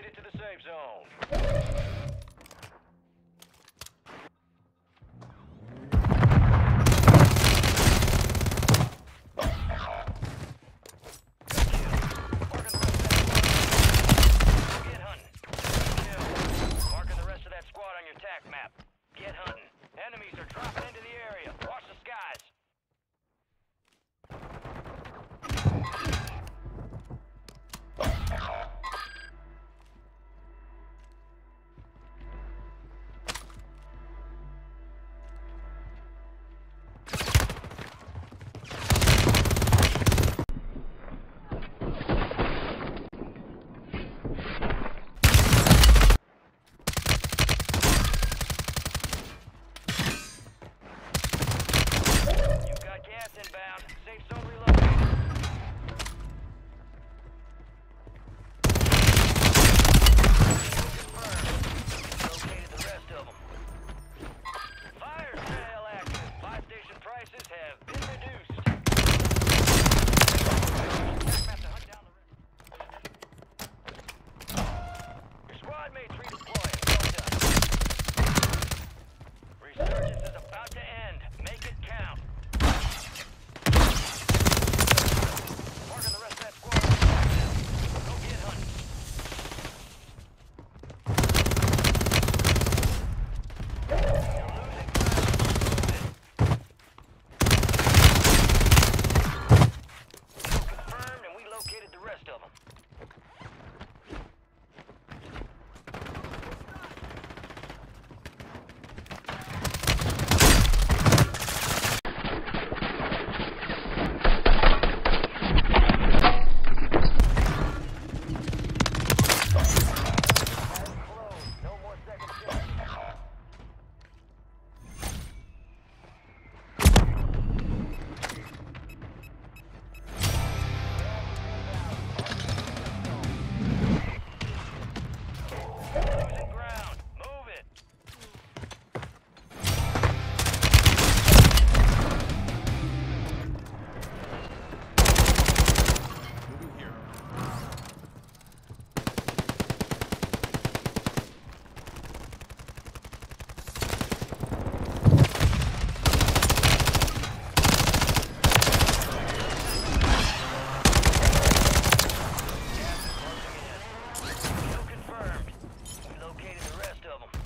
evacuated to the safe zone. Of them.